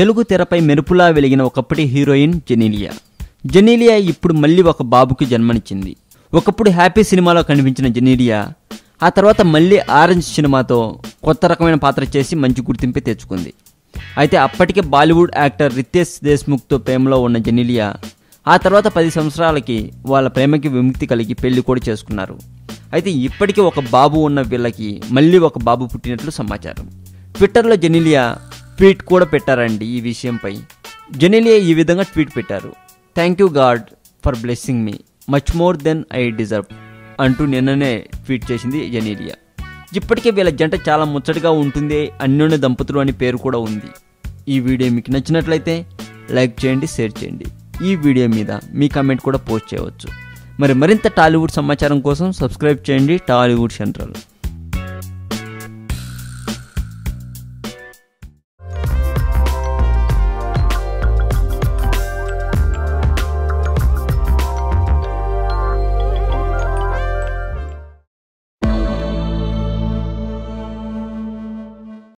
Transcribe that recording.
తెలుగు తెరపై మెరుపులా వెలిగిన ఒకప్పటి హీరోయిన్ జెనీలియా. జెనీలియా ఇప్పుడు మళ్ళీ ఒక బాబుకి జన్మనిచ్చింది. ఒకప్పుడు హ్యాపీ సినిమాలో కనిపించిన జెనీలియా ఆ తర్వాత మళ్ళీ ఆరెంజ్ సినిమాతో కొత్త రకమైన పాత్ర చేసి మంచి గుర్తింపు తెచ్చుకుంది. అయితే అప్పటికే బాలీవుడ్ యాక్టర్ రితేష్ దేశ్ముఖ్తో ప్రేమలో ఉన్న జెనీలియా ఆ తర్వాత పది సంవత్సరాలకి వాళ్ళ ప్రేమకి విముక్తి కలిగి పెళ్ళి కూడా చేసుకున్నారు. అయితే ఇప్పటికే ఒక బాబు ఉన్న వీళ్ళకి మళ్ళీ ఒక బాబు పుట్టినట్లు సమాచారం. ట్విట్టర్లో జెనీలియా ట్వీట్ కూడా పెట్టారండి ఈ విషయంపై. జెనీలియా ఈ విధంగా ట్వీట్ పెట్టారు. Thank you God for blessing me much more than I deserve అంటూ నిన్ననే ట్వీట్ చేసింది జెనీలియా. ఇప్పటికే వీళ్ళ జంట చాలా ముచ్చటగా ఉంటుంది అన్యోన్య దంపతులు అని పేరు కూడా ఉంది. ఈ వీడియో మీకు నచ్చినట్లయితే లైక్ చేయండి షేర్ చేయండి. ఈ వీడియో మీద మీ కామెంట్ కూడా పోస్ట్ చేయవచ్చు. మరి మరింత టాలీవుడ్ సమాచారం కోసం సబ్స్క్రైబ్ చేయండి టాలీవుడ్ సెంట్రల్.